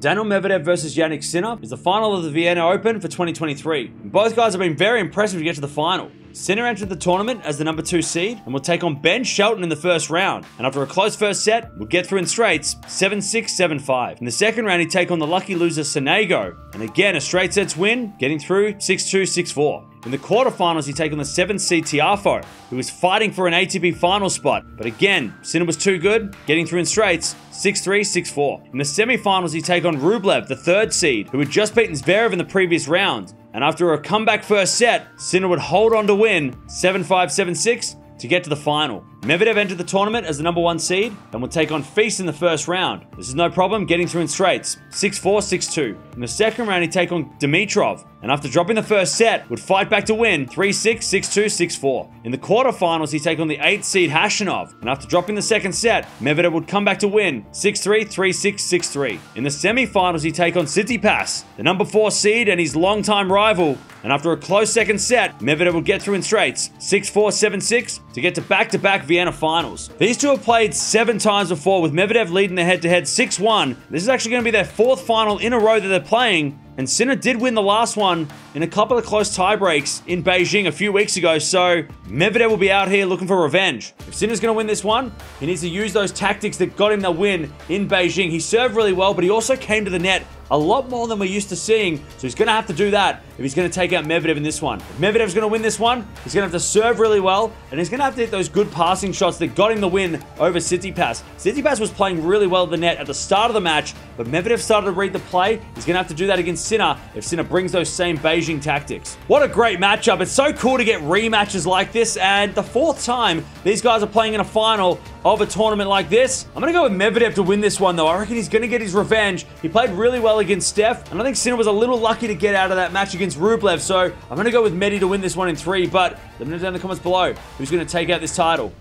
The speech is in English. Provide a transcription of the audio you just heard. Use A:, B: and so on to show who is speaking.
A: Daniil Medvedev versus Jannik Sinner is the final of the Vienna Open for 2023. Both guys have been very impressive to get to the final. Sinner entered the tournament as the number two seed and will take on Ben Shelton in the first round. And after a close first set, will get through in straights 7 6, 7 5. In the second round, he'd take on the lucky loser Sonego. And again, a straight sets win, getting through 6 2, 6 4. In the quarterfinals, he take on the 7th seed Tiafoe, who was fighting for an ATP final spot. But again, Sinner was too good, getting through in straights 6 3, 6 4. In the semifinals, he take on Rublev, the 3rd seed, who had just beaten Zverev in the previous round. And after a comeback first set, Sinner would hold on to win 7 5, 7 6 to get to the final. Medvedev entered the tournament as the number one seed and will take on Fils in the first round. This is no problem getting through in straights 6 4, 6 2. In the second round, he'd take on Dimitrov, and after dropping the first set, would fight back to win 3 6, 6 2, 6 4. In the quarterfinals, he'd take on the 8th seed Khachanov, and after dropping the second set, Medvedev would come back to win 6 3, 3 6, 6 3. In the semifinals, he'd take on Tsitsipas, the number 4 seed and his longtime rival, and after a close second set, Medvedev would get through in straights 6 4, 7 6 to get to back to back Vienna finals. These two have played seven times before, with Medvedev leading the head to head 6 1. This is actually going to be their fourth final in a row that they're playing. And Sinner did win the last one in a couple of close tiebreaks in Beijing a few weeks ago, so Medvedev will be out here looking for revenge. If Sinner's going to win this one, he needs to use those tactics that got him the win in Beijing. He served really well, but he also came to the net a lot more than we're used to seeing. So he's going to have to do that if he's going to take out Medvedev in this one. If Medvedev's going to win this one, he's going to have to serve really well, and he's going to have to hit those good passing shots that got him the win over Tsitsipas. Tsitsipas was playing really well at the net at the start of the match, but Medvedev started to read the play. He's going to have to do that against Sinner if Sinner brings those same Beijing tactics. What a great matchup. It's so cool to get rematches like this, and the fourth time these guys are playing in a final of a tournament like this. I'm going to go with Medvedev to win this one, though. I reckon he's going to get his revenge. He played really well against Steph, and I think Sinner was a little lucky to get out of that match against Rublev, so I'm going to go with Medi to win this one in three, but let me know down in the comments below who's going to take out this title.